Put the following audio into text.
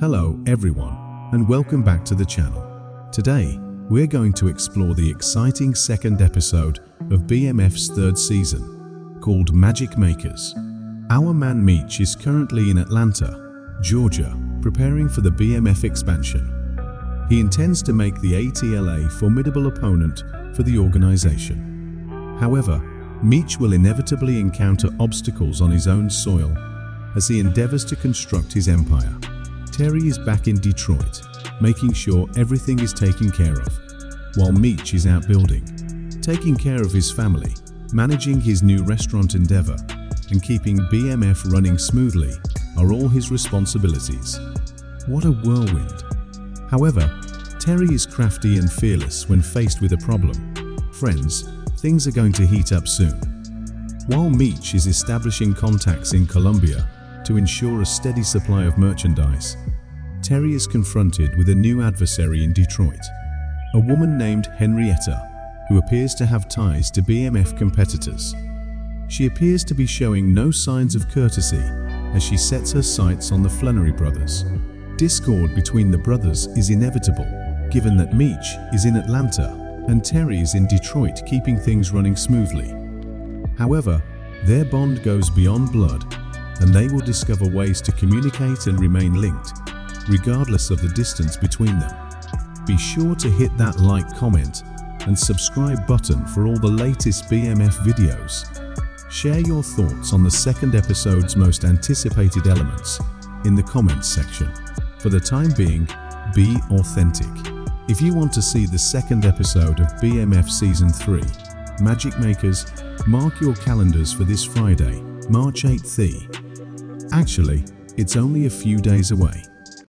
Hello everyone and welcome back to the channel. Today, we're going to explore the exciting second episode of BMF's third season, called Magic Makers. Our man Meech is currently in Atlanta, Georgia, preparing for the BMF expansion. He intends to make the ATLA formidable opponent for the organization. However, Meech will inevitably encounter obstacles on his own soil as he endeavors to construct his empire. Terry is back in Detroit, making sure everything is taken care of, while Meech is out building, taking care of his family, managing his new restaurant endeavor, and keeping BMF running smoothly are all his responsibilities. What a whirlwind. However, Terry is crafty and fearless when faced with a problem. Friends, things are going to heat up soon. While Meech is establishing contacts in Colombia to ensure a steady supply of merchandise, Terry is confronted with a new adversary in Detroit, a woman named Henrietta, who appears to have ties to BMF competitors. She appears to be showing no signs of courtesy as she sets her sights on the Flenory brothers. Discord between the brothers is inevitable, given that Meech is in Atlanta and Terry is in Detroit keeping things running smoothly. However, their bond goes beyond blood and they will discover ways to communicate and remain linked, regardless of the distance between them. Be sure to hit that like comment and subscribe button for all the latest BMF videos. Share your thoughts on the second episode's most anticipated elements in the comments section. For the time being, be authentic. If you want to see the second episode of BMF Season 3, Magic Makers, mark your calendars for this Friday, March 8th. Actually, it's only a few days away.